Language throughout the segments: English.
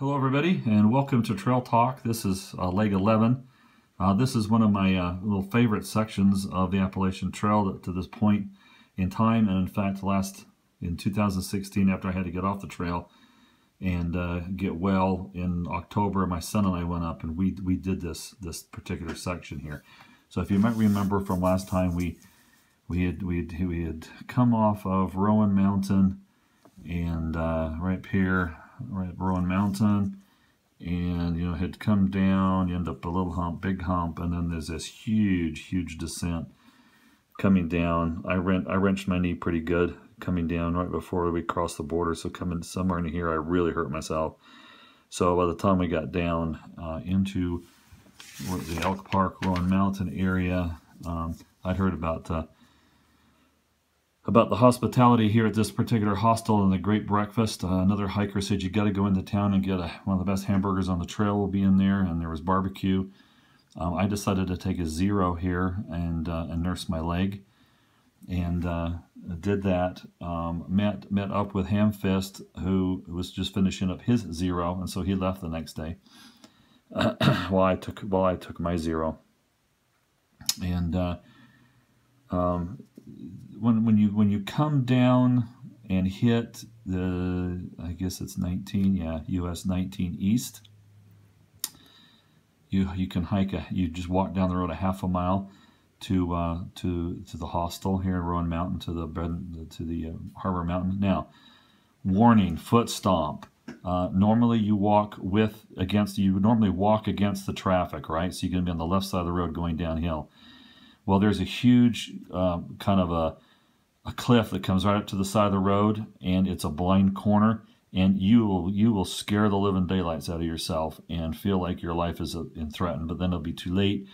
Hello everybody and welcome to Trail Talk. This is uh, leg 11. Uh, this is one of my uh, little favorite sections of the Appalachian Trail to this point in time and in fact last in 2016 after I had to get off the trail and uh, get well in October my son and I went up and we we did this this particular section here. So if you might remember from last time we we had we had, we had come off of Roan Mountain and uh, right here right Roan Mountain. And you know had come down you end up a little hump big hump and then there's this huge huge descent coming down. I rent I wrenched my knee pretty good coming down right before we crossed the border so coming somewhere in here I really hurt myself. So by the time we got down uh, into the Elk Park Roan Mountain area um, I'd heard about uh, about the hospitality here at this particular hostel and the great breakfast. Uh, another hiker said you got to go into town and get a, one of the best hamburgers on the trail will be in there, and there was barbecue. Um, I decided to take a zero here and uh, and nurse my leg, and uh, did that. Um, met met up with Hamfist, who was just finishing up his zero, and so he left the next day. while I took while I took my zero, and uh, um, when when you when you come down and hit the I guess it's 19 yeah US 19 East you you can hike a you just walk down the road a half a mile to uh, to to the hostel here in Roan Mountain to the to the uh, Harbor Mountain. Now warning foot stomp. Uh, normally you walk with against you normally walk against the traffic right? So you're to be on the left side of the road going downhill. Well there's a huge uh, kind of a a cliff that comes right up to the side of the road and it's a blind corner and you will you will scare the living daylights out of yourself and feel like your life is uh, in threatened but then it'll be too late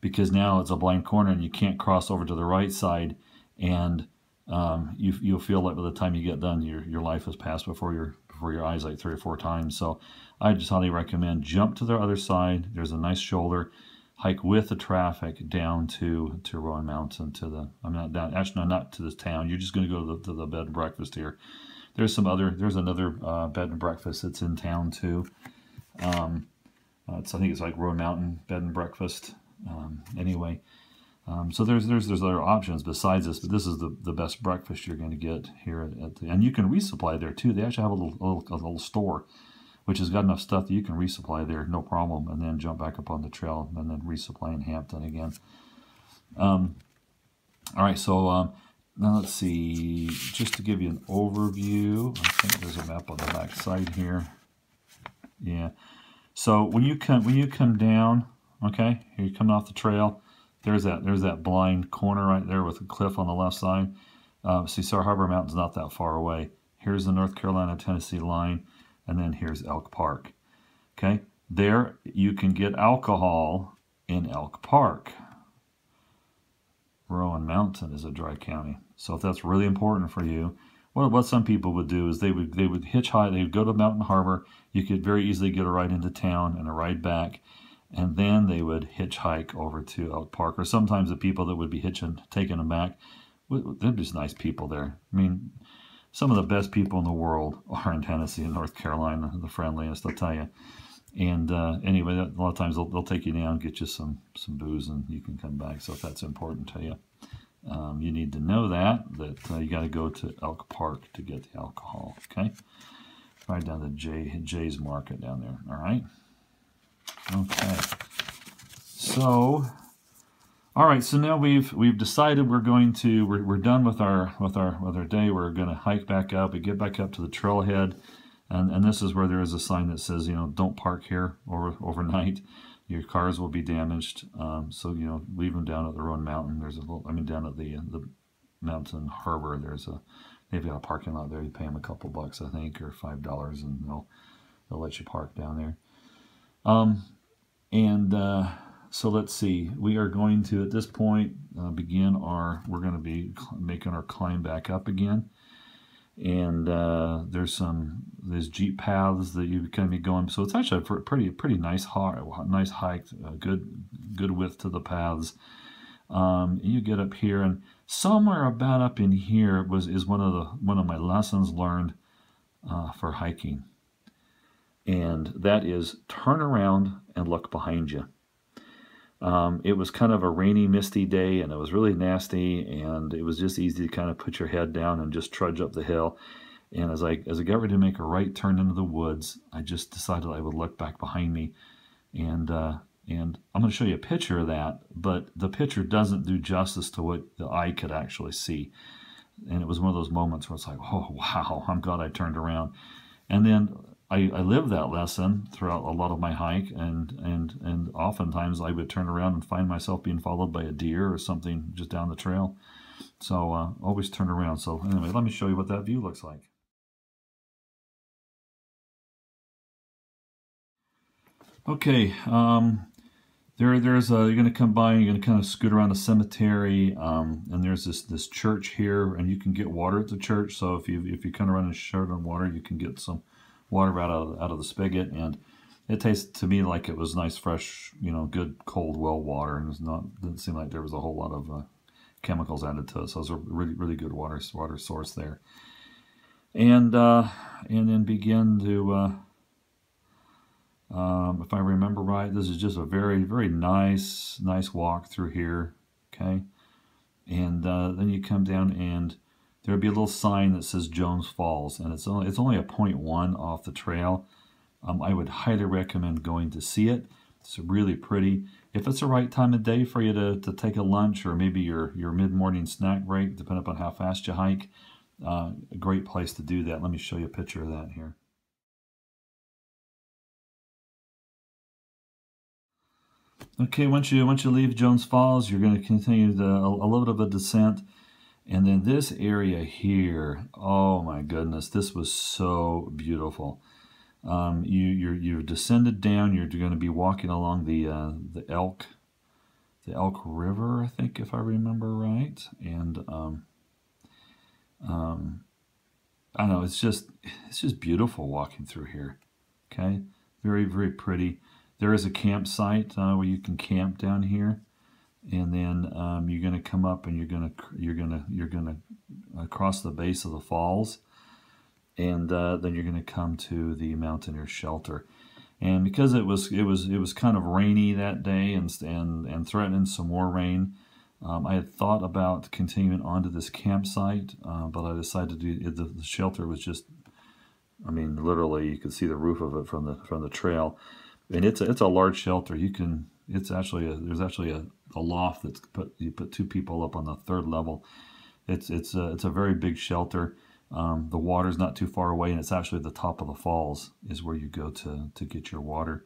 because now it's a blind corner and you can't cross over to the right side and um, you, you'll feel like by the time you get done your, your life has passed before your before your eyes like three or four times. So I just highly recommend jump to the other side. There's a nice shoulder hike with the traffic down to to Roan Mountain to the I'm not down actually no, not to this town. You're just going to go to the, to the bed and breakfast here. There's some other there's another uh, bed and breakfast that's in town too. Um, uh, it's I think it's like Roan Mountain bed and breakfast. Um, anyway, um, so there's there's there's other options besides this, but this is the the best breakfast you're going to get here at, at the, and you can resupply there too. They actually have a little a little, a little store which has got enough stuff that you can resupply there, no problem, and then jump back up on the trail and then resupply in Hampton again. Um, all right, so um, now let's see, just to give you an overview, I think there's a map on the back side here. Yeah, so when you come when you come down, okay, here you're coming off the trail, there's that there's that blind corner right there with a cliff on the left side. Uh, see, Sar Harbor Mountain's not that far away. Here's the North Carolina-Tennessee line and then here's Elk Park. Okay, there you can get alcohol in Elk Park. Roan Mountain is a dry county. So if that's really important for you, what, what some people would do is they would they would hitchhike, they would go to Mountain Harbor. You could very easily get a ride into town and a ride back. And then they would hitchhike over to Elk Park. Or sometimes the people that would be hitching, taking them back, they're just nice people there. I mean, some of the best people in the world are in Tennessee and North Carolina, the friendliest, I'll tell you. And uh, anyway, a lot of times they'll, they'll, take you down, get you some, some booze, and you can come back. So if that's important to you, um, you need to know that, that uh, you got to go to Elk Park to get the alcohol, okay? Right down to Jay, Jay's Market down there, all right? Okay. So all right, so now we've we've decided we're going to we're, we're done with our with our with our day. We're going to hike back up We get back up to the trailhead, and and this is where there is a sign that says you know don't park here over overnight. Your cars will be damaged. Um, so you know leave them down at the Roan Mountain. There's a little I mean down at the the mountain harbor. There's a they've got a parking lot there. You pay them a couple bucks I think or five dollars and they'll they'll let you park down there. Um, and uh, so let's see. We are going to, at this point, uh, begin our, we're going to be making our climb back up again. And uh, there's some, there's jeep paths that you can be going. So it's actually a pretty, pretty nice, nice hike, good, good width to the paths. Um, you get up here and somewhere about up in here was, is one of the, one of my lessons learned uh, for hiking. and that is turn around and look behind you. Um, it was kind of a rainy, misty day, and it was really nasty, and it was just easy to kind of put your head down and just trudge up the hill. And as I as I got ready to make a right turn into the woods, I just decided I would look back behind me, and uh, and I'm going to show you a picture of that, but the picture doesn't do justice to what the eye could actually see. And it was one of those moments where it's like, oh wow, I'm glad I turned around. And then I, I lived that lesson throughout a lot of my hike, and and and oftentimes I would turn around and find myself being followed by a deer or something just down the trail. So uh, always turn around. So anyway, let me show you what that view looks like. Okay, um, there there's a, you're going to come by you're going to kind of scoot around the cemetery, um, and there's this this church here, and you can get water at the church. So if you if you kind of run short on water, you can get some water out of, out of the spigot and it tasted to me like it was nice fresh you know good cold well water and it was not didn't seem like there was a whole lot of uh, chemicals added to it so it was a really really good water water source there. And uh, and then begin to uh, um, if I remember right this is just a very very nice nice walk through here okay? And uh, then you come down and there would be a little sign that says Jones Falls, and it's only, it's only a 0.1 off the trail. Um, I would highly recommend going to see it. It's really pretty. If it's the right time of day for you to, to take a lunch or maybe your, your mid-morning snack break, depending upon how fast you hike, uh, a great place to do that. Let me show you a picture of that here. Okay, once you once you leave Jones Falls, you're going to continue the, a, a little bit of a descent and then this area here, oh my goodness, this was so beautiful. Um, you you're you've descended down. You're going to be walking along the uh, the Elk the Elk River, I think, if I remember right. And um, um, I know. It's just it's just beautiful walking through here. Okay, very very pretty. There is a campsite uh, where you can camp down here and then um, you're going to come up and you're going to you're going to you're going to uh, cross the base of the falls. And uh, then you're going to come to the mountaineer shelter. And because it was it was it was kind of rainy that day and and and threatening some more rain um, I had thought about continuing onto this campsite uh, but I decided to do the, the shelter was just I mean literally you could see the roof of it from the from the trail. And it's a, it's a large shelter. You can it's actually a, there's actually a, a loft that's put you put two people up on the third level. It's it's a, it's a very big shelter. Um, the water's not too far away, and it's actually the top of the falls is where you go to to get your water.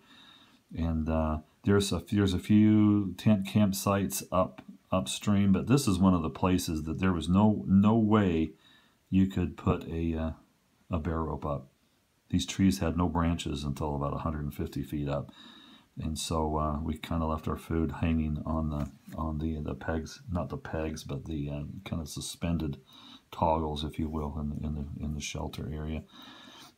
And uh, there's a there's a few tent campsites up upstream, but this is one of the places that there was no no way you could put a uh, a bear rope up. These trees had no branches until about 150 feet up and so uh, we kind of left our food hanging on the on the the pegs, not the pegs, but the uh, kind of suspended toggles, if you will, in the in the in the shelter area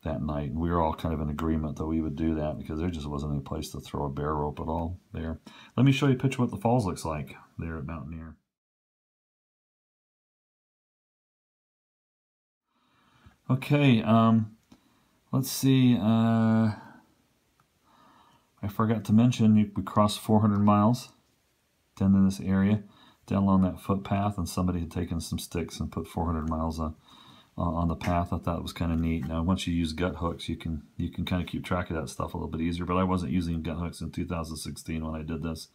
that night. And we were all kind of in agreement that we would do that because there just wasn't any place to throw a bear rope at all there. Let me show you a picture of what the falls looks like there at Mountaineer. Okay, um, let's see. Uh, I forgot to mention we crossed 400 miles down in this area, down along that footpath, and somebody had taken some sticks and put 400 miles on, on the path. I thought it was kind of neat. Now, once you use gut hooks, you can you can kind of keep track of that stuff a little bit easier. But I wasn't using gut hooks in 2016 when I did this.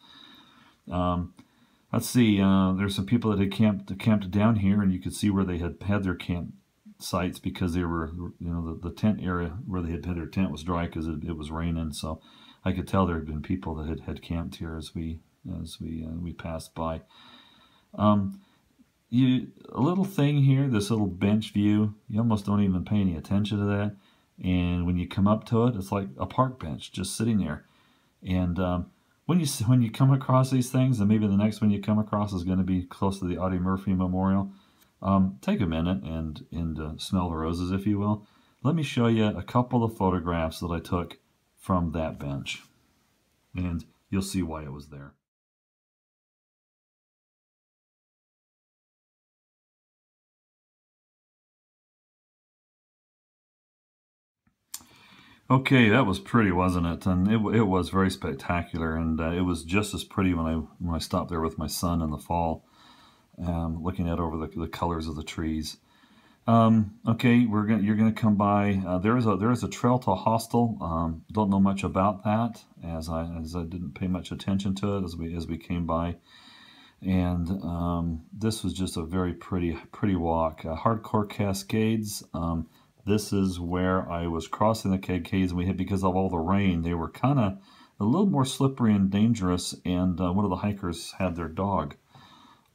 Um, let's see. Uh, there's some people that had camped camped down here, and you could see where they had had their camp sites because they were you know the, the tent area where they had had their tent was dry because it, it was raining so I could tell there had been people that had, had camped here as we as we uh, we passed by. Um, you a little thing here, this little bench view. You almost don't even pay any attention to that. And when you come up to it, it's like a park bench just sitting there. And um, when you when you come across these things, and maybe the next one you come across is going to be close to the Audie Murphy Memorial, um, take a minute and and uh, smell the roses, if you will. Let me show you a couple of photographs that I took from that bench. And you'll see why it was there. Okay, that was pretty, wasn't it? And it, it was very spectacular, and uh, it was just as pretty when I when I stopped there with my son in the fall, um, looking at over the, the colors of the trees. Um, okay, we're gonna you're gonna come by. Uh, there is a there is a trail to a hostel. Um, don't know much about that as I as I didn't pay much attention to it as we as we came by, and um, this was just a very pretty pretty walk. Uh, hardcore Cascades. Um, this is where I was crossing the Cascades and we hit because of all the rain. They were kind of a little more slippery and dangerous, and uh, one of the hikers had their dog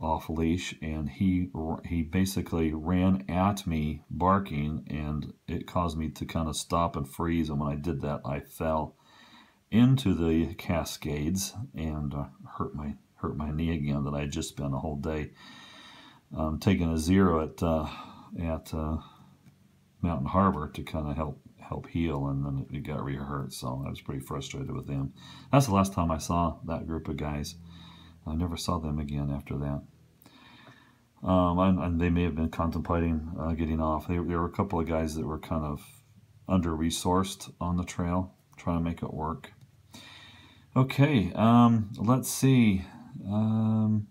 off leash and he he basically ran at me barking and it caused me to kind of stop and freeze and when I did that I fell into the cascades and uh, hurt my hurt my knee again that I had just spent a whole day um, taking a zero at uh, at uh, Mountain Harbor to kind of help help heal and then it got re-hurt so I was pretty frustrated with them. That's the last time I saw that group of guys I never saw them again after that. Um, and, and, they may have been contemplating uh, getting off. They, there were a couple of guys that were kind of under-resourced on the trail, trying to make it work. Okay, um, let's see. Um,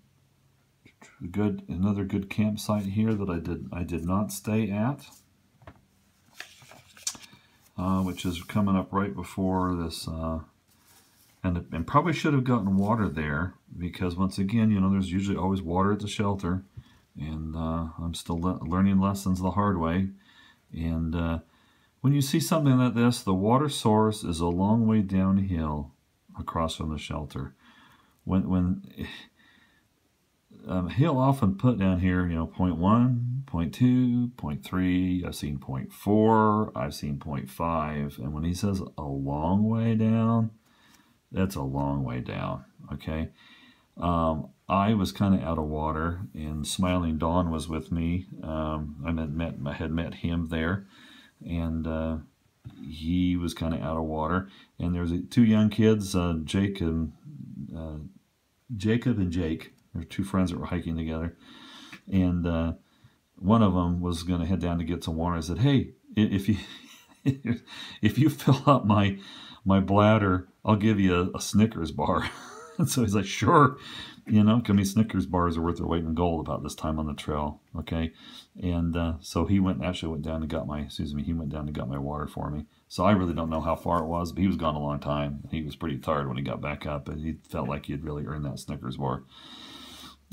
good, another good campsite here that I did I did not stay at, uh, which is coming up right before this uh, and, and probably should have gotten water there because once again, you know, there's usually always water at the shelter. And uh, I'm still le learning lessons the hard way. And uh, when you see something like this, the water source is a long way downhill across from the shelter. When, when um, he'll often put down here, you know, 0.1, 0.2, 0.3, I've seen 0.4, I've seen 0.5. And when he says a long way down, that's a long way down, okay? Um, I was kind of out of water, and Smiling Dawn was with me. Um, I met, met, I had met him there, and uh, he was kind of out of water. And there was two young kids, uh, Jake and uh, Jacob and Jake. There were two friends that were hiking together, and uh, one of them was going to head down to get some water. I said, "Hey, if you if you fill up my my bladder, I'll give you a, a Snickers bar. and so he's like, sure. You know, I mean, Snickers bars are worth their weight in gold about this time on the trail. Okay. And uh, so he went, actually went down and got my, excuse me, he went down and got my water for me. So I really don't know how far it was, but he was gone a long time. He was pretty tired when he got back up, and he felt like he had really earned that Snickers bar.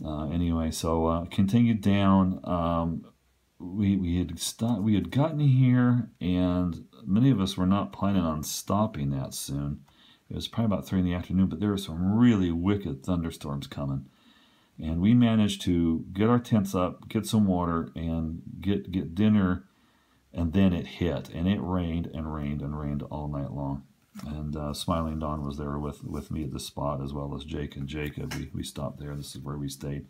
Uh, anyway, so uh, continued down. Um, we we had st- we had gotten here, and many of us were not planning on stopping that soon. It was probably about three in the afternoon, but there were some really wicked thunderstorms coming, and we managed to get our tents up, get some water, and get get dinner, and then it hit, and it rained and rained and rained all night long. And uh, Smiling Dawn was there with with me at the spot as well as Jake and Jacob. We we stopped there. This is where we stayed.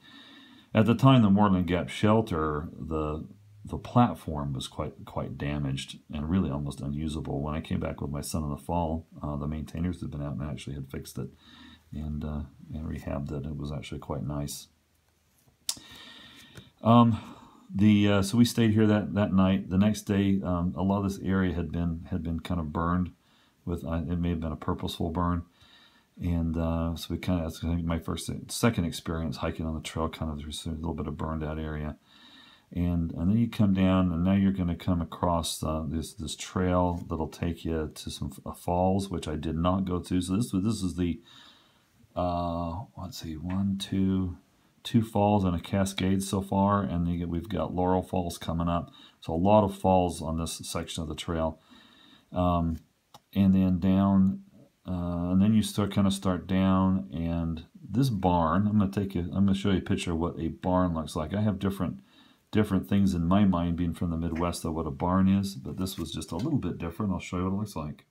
At the time, the Moreland Gap shelter, the the platform was quite quite damaged and really almost unusable. When I came back with my son in the fall, uh, the maintainers had been out and actually had fixed it and uh, and rehabbed it. It was actually quite nice. Um, the uh, so we stayed here that that night. The next day, um, a lot of this area had been had been kind of burned with uh, it may have been a purposeful burn. And uh, so we kind of, that's my first, second experience hiking on the trail, kind of, there's a little bit of burned out area and and then you come down and now you're going to come across uh, this this trail that'll take you to some uh, falls which I did not go to. So this this is the uh, let's see one two two falls and a cascade so far and then we've got Laurel Falls coming up. So a lot of falls on this section of the trail. Um, and then down uh, and then you start kind of start down and this barn I'm going to take you I'm going to show you a picture of what a barn looks like. I have different different things in my mind being from the Midwest of what a barn is, but this was just a little bit different. I'll show you what it looks like.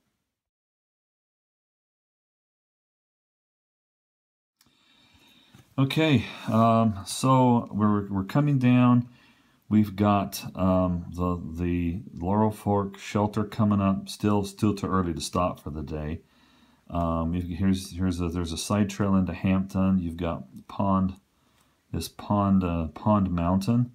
Okay, um, so we're, we're coming down. We've got um, the the Laurel Fork shelter coming up. Still, still too early to stop for the day. Um, here's here's a, there's a side trail into Hampton. You've got pond, this pond uh, Pond Mountain,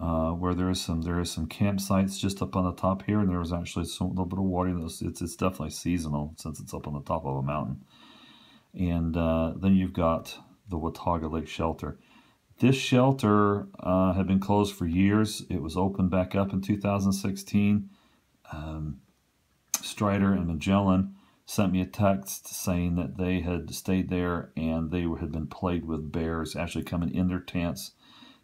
uh, where there is some there is some campsites just up on the top here, and there was actually some, a little bit of water. It's, it's, it's definitely seasonal since it's up on the top of a mountain. And uh, then you've got the Watauga Lake Shelter. This shelter uh, had been closed for years. It was opened back up in 2016. Um, Strider and Magellan sent me a text saying that they had stayed there and they had been plagued with bears actually coming in their tents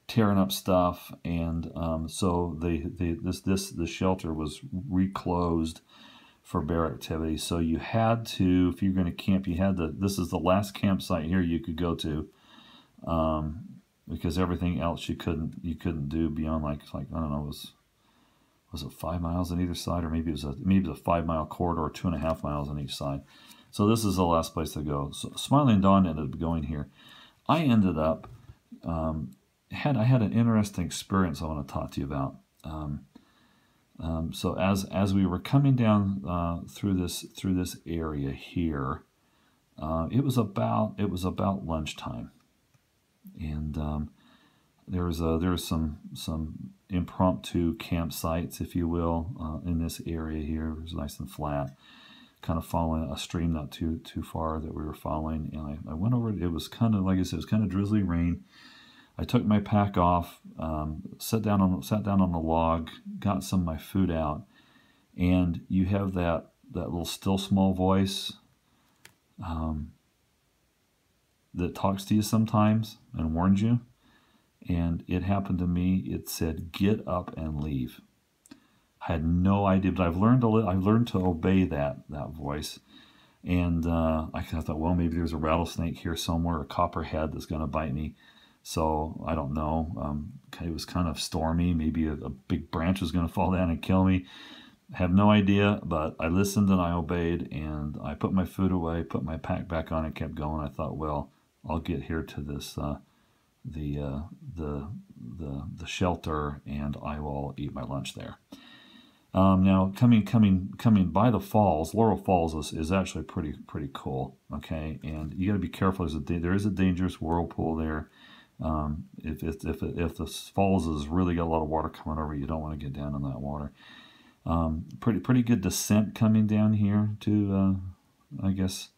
tearing up stuff, and um, so they, they this this the shelter was reclosed for bear activity. So you had to, if you're going to camp, you had to. This is the last campsite here you could go to, um, because everything else you couldn't you couldn't do beyond like like I don't know was was it five miles on either side, or maybe it was a maybe it was a five mile corridor, two and a half miles on each side. So this is the last place to go. So Smiling Dawn ended up going here. I ended up um, had I had an interesting experience I want to talk to you about. Um, um, so as as we were coming down uh, through this through this area here, uh, it was about it was about lunchtime, and um, there was a, there was some some impromptu campsites, if you will, uh, in this area here. It was nice and flat, kind of following a stream not too too far that we were following, and I, I went over. It was kind of like I said, it was kind of drizzly rain I took my pack off, um, sat down on sat down on the log, got some of my food out, and you have that that little still small voice um, that talks to you sometimes and warns you. And it happened to me. It said, "Get up and leave." I had no idea, but I've learned to I've learned to obey that that voice. And uh, I thought, well, maybe there's a rattlesnake here somewhere, a copperhead that's going to bite me. So I don't know. Um, it was kind of stormy. Maybe a, a big branch was going to fall down and kill me. I have no idea, but I listened and I obeyed, and I put my food away, put my pack back on, and kept going. I thought, well, I'll get here to this uh, the uh, the the the shelter, and I will eat my lunch there. Um, now, coming coming coming by the falls, Laurel Falls is, is actually pretty pretty cool. Okay, and you got to be careful. There's a there is a dangerous whirlpool there. Um, if, if, if, if the falls has really got a lot of water coming over, you don't want to get down in that water. Um, pretty pretty good descent coming down here to, uh, I guess,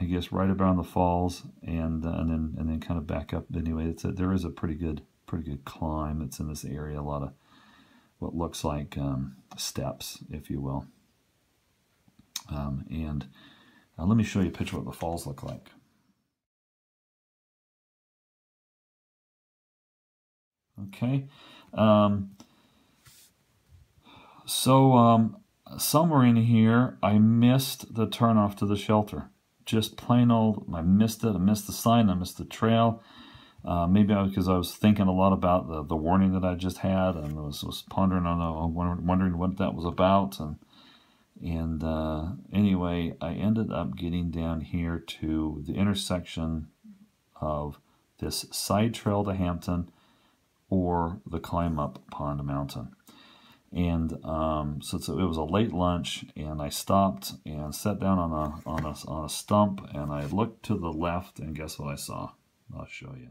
I guess right around the falls, and uh, and then and then kind of back up. Anyway, it's a, there is a pretty good pretty good climb. It's in this area, a lot of what looks like um, steps, if you will. Um, and uh, let me show you a picture of what the falls look like. Okay. Um, so um, somewhere in here, I missed the turnoff to the shelter. Just plain old, I missed it. I missed the sign. I missed the trail. Uh, maybe because I, I was thinking a lot about the, the warning that I just had and was, was pondering on the, wondering what that was about. And and uh, anyway, I ended up getting down here to the intersection of this side trail to Hampton or the climb up Pond Mountain. And um, so it was a late lunch, and I stopped and sat down on a, on, a, on a stump, and I looked to the left, and guess what I saw? I'll show you.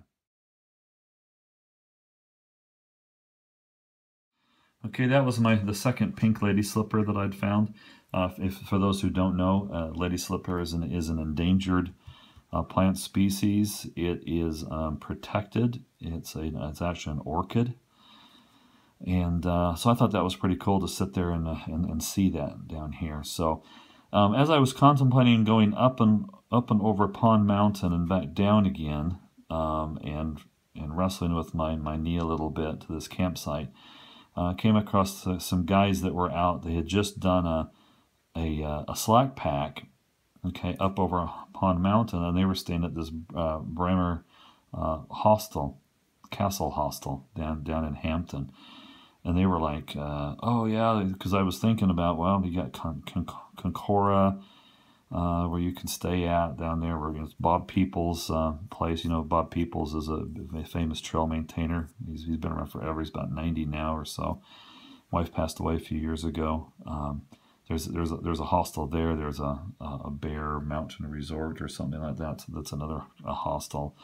Okay, that was my the second pink lady slipper that I'd found. Uh, if, for those who don't know, uh, lady slipper is an, is an endangered uh, plant species. It is um, protected. It's a it's actually an orchid, and uh, so I thought that was pretty cool to sit there and uh, and, and, see that down here. So um, as I was contemplating going up and up and over Pond Mountain and back down again, um, and and wrestling with my my knee a little bit to this campsite, uh, came across some guys that were out. They had just done a a, uh, a slack pack okay, up over Pond Mountain, and they were staying at this uh, Braemar uh, hostel, Castle Hostel down down in Hampton, and they were like, uh, "Oh yeah," because I was thinking about, well, you got Con- Con- Concora. Uh, where you can stay at down there, where it's Bob Peoples' uh, place. You know, Bob Peoples is a, famous trail maintainer. He's, he's been around forever. He's about 90 now or so. Wife passed away a few years ago. Um, there's there's a, there's a hostel there. There's a, a Bear Mountain Resort or something like that. So that's another a hostel.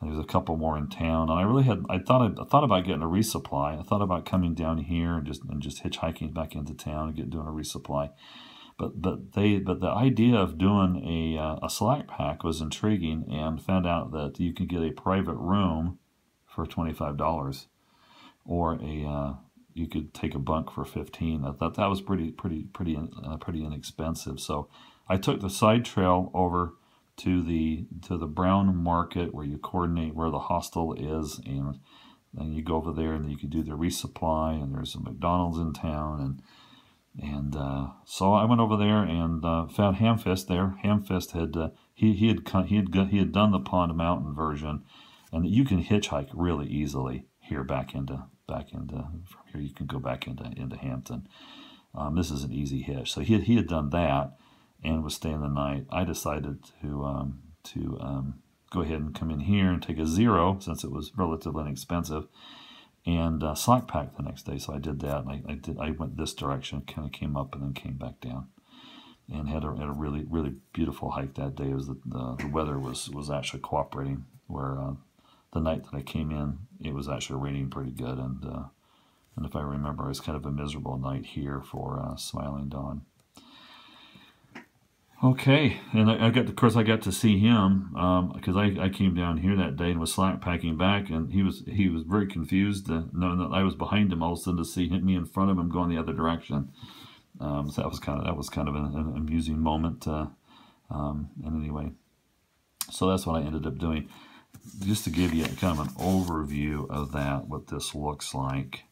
And there's a couple more in town, and I really had I thought I, thought about getting a resupply. I thought about coming down here and just and just hitchhiking back into town and get doing a resupply. But but they but the idea of doing a uh, a slack pack was intriguing, and found out that you can get a private room for twenty five dollars, or a uh, you could take a bunk for fifteen. I thought that was pretty pretty pretty uh, pretty inexpensive. So I took the side trail over to the to the brown market where you coordinate where the hostel is and then you go over there and you can do the resupply and there's a McDonald's in town and and uh, so I went over there and uh, found Hamfist there. Hamfist had uh, he he had he had he had done the Pond Mountain version, and you can hitchhike really easily here back into back into from here you can go back into into Hampton. Um, this is an easy hitch. So he had, he had done that and was staying the night. I decided to um, to um, go ahead and come in here and take a zero since it was relatively inexpensive and uh, slack pack the next day. So I did that, and I, I did. I went this direction, kind of came up, and then came back down, and had a, had a really really beautiful hike that day. It was the, the, the weather was was actually cooperating. Where uh, the night that I came in, it was actually raining pretty good, and uh, and if I remember, it was kind of a miserable night here for uh, Smiling Dawn. Okay, and I, I, got, of course, I got to see him because um, I, I came down here that day and was slack packing back, and he was he was very confused, uh, knowing that I was behind him. All of a sudden, to see him, me in front of him going the other direction, um, so that was kind of that was kind of an, an amusing moment. Uh, um, and anyway, so that's what I ended up doing, just to give you kind of an overview of that, what this looks like.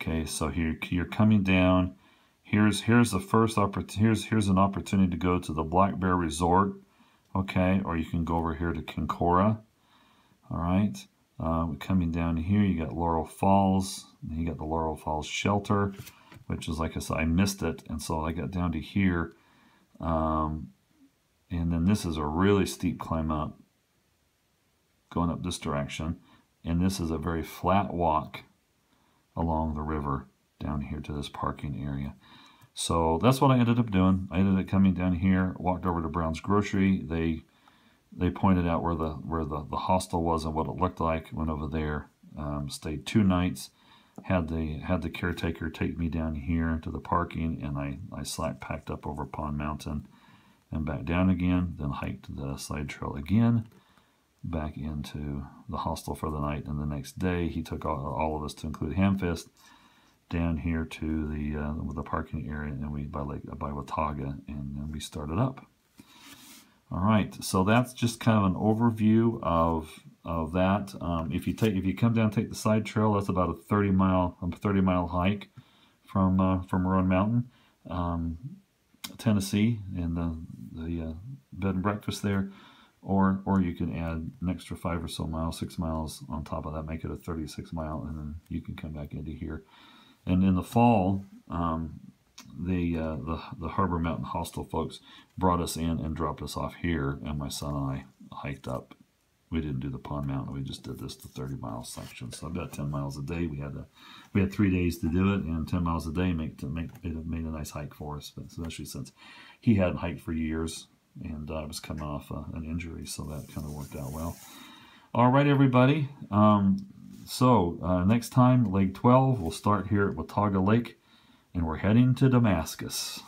Okay, so here you're coming down Here's here's the first opportunity. Here's here's an opportunity to go to the Black Bear Resort, okay, or you can go over here to Kincora. All right, uh, coming down here, you got Laurel Falls. You got the Laurel Falls Shelter, which is like I said, I missed it, and so I got down to here. Um, and then this is a really steep climb up, going up this direction, and this is a very flat walk along the river down here to this parking area. So that's what I ended up doing. I ended up coming down here, walked over to Brown's Grocery. They they pointed out where the where the, the hostel was and what it looked like. Went over there, um, stayed two nights, had the had the caretaker take me down here to the parking, and I, I slack packed up over Pond Mountain and back down again, then hiked the side trail again, back into the hostel for the night. And the next day, he took all, all of us to include Hamfist down here to the uh, the parking area, and we by Lake by Watauga, and then we started up. All right, so that's just kind of an overview of of that. Um, if you take if you come down take the side trail, that's about a 30 mile a 30 mile hike from uh, from Roan Mountain, um, Tennessee, and the the uh, bed and breakfast there. Or, or you can add an extra five or so miles, six miles on top of that, make it a 36 mile, and then you can come back into here. And in the fall, um, the, uh, the the Harbor Mountain Hostel folks brought us in and dropped us off here, and my son and I hiked up. We didn't do the Pond Mountain; we just did this the 30 mile section. So about 10 miles a day. We had to, we had three days to do it, and 10 miles a day make to make it made a nice hike for us. But especially since he hadn't hiked for years, and I was coming off uh, an injury, so that kind of worked out well. All right, everybody. Um, so uh, next time, leg 12, we'll start here at Watauga Lake, and we're heading to Damascus.